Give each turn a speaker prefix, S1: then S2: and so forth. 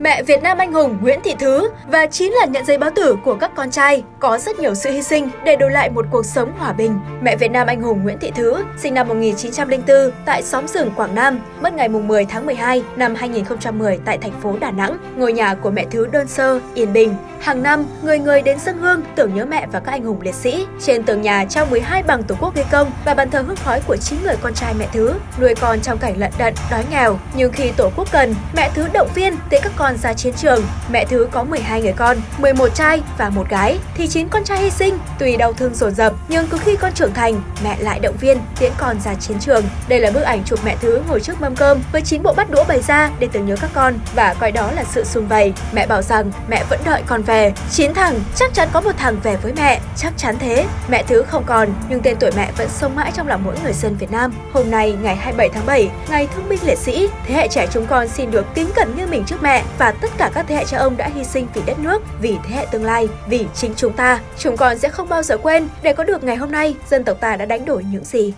S1: Mẹ Việt Nam anh hùng Nguyễn Thị Thứ và chín lần nhận giấy báo tử của các con trai có rất nhiều sự hy sinh để đổi lại một cuộc sống hòa bình. Mẹ Việt Nam anh hùng Nguyễn Thị Thứ sinh năm 1904 tại xóm rừng Quảng Nam, mất ngày 10 tháng 12 năm 2010 tại thành phố Đà Nẵng. Ngôi nhà của mẹ Thứ đơn sơ, yên bình. Hàng năm, người người đến dân hương tưởng nhớ mẹ và các anh hùng liệt sĩ. Trên tường nhà trao 12 bằng Tổ quốc ghi công và bàn thờ hương khói của chín người con trai mẹ Thứ, nuôi con trong cảnh lận đận, đói nghèo. Nhưng khi Tổ quốc cần, mẹ Thứ động viên tới các con ra chiến trường. Mẹ Thứ có 12 người con, 11 trai và một gái, thì chín con trai hy sinh. Tuy đau thương dồn dập, nhưng cứ khi con trưởng thành, mẹ lại động viên tiễn con ra chiến trường. Đây là bức ảnh chụp mẹ Thứ ngồi trước mâm cơm với chín bộ bát đũa bày ra để tưởng nhớ các con và coi đó là sự sum vầy. Mẹ bảo rằng mẹ vẫn đợi con về. Chín thằng, chắc chắn có một thằng về với mẹ, chắc chắn thế. Mẹ Thứ không còn, nhưng tên tuổi mẹ vẫn sống mãi trong lòng mỗi người dân Việt Nam. Hôm nay, ngày 27 tháng 7, ngày thương binh liệt sĩ, thế hệ trẻ chúng con xin được kính cẩn như mình trước mẹ và tất cả các thế hệ cha ông đã hy sinh vì đất nước, vì thế hệ tương lai, vì chính chúng ta. Chúng con sẽ không bao giờ quên để có được ngày hôm nay, dân tộc ta đã đánh đổi những gì.